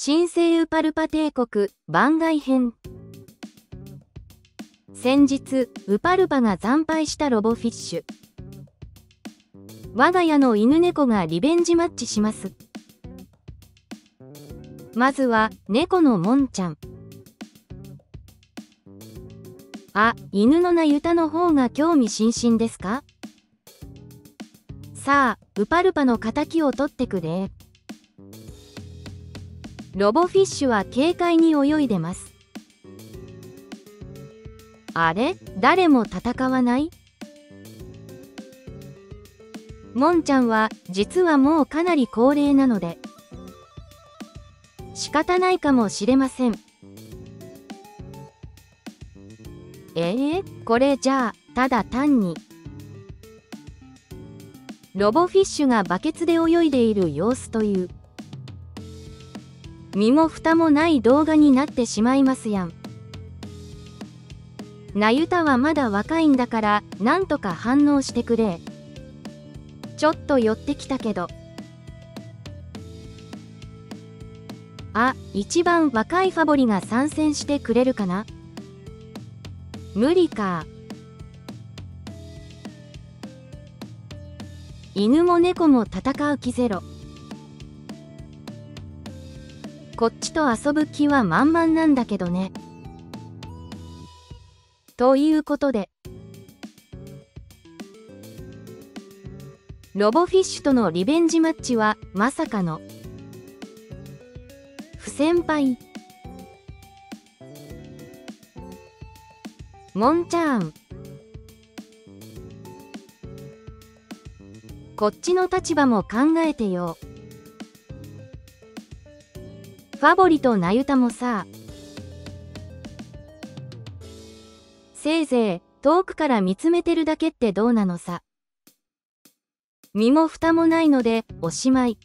新生ウパルパ帝国番外編。先日ウパルパが惨敗したロボフィッシュ。我が家の犬猫がリベンジマッチします。まずは猫のもんちゃん。あ犬の名ユタの方が興味津々ですか？さあウパルパの敵を取ってくれ。ロボフィッシュは軽快に泳いでます。あれ？誰も戦わない？もんちゃんは実はもうかなり高齢なので。仕方ないかもしれません。えー、これじゃあただ単に。ロボフィッシュがバケツで泳いでいる様子という。身も蓋もない動画になってしまいますやん。なゆたはまだ若いんだからなんとか反応してくれ。ちょっと寄ってきたけど。あ一番若いファボリが参戦してくれるかな。無理か。犬も猫も戦う気ゼロ。こっちと遊ぶ気は満々なんだけどね。ということでロボフィッシュとのリベンジマッチはまさかの不先輩。モンチャーンこっちの立場も考えてよ。ファボリとナユタもさせいぜい遠くから見つめてるだけってどうなのさ。身も蓋もないのでおしまい。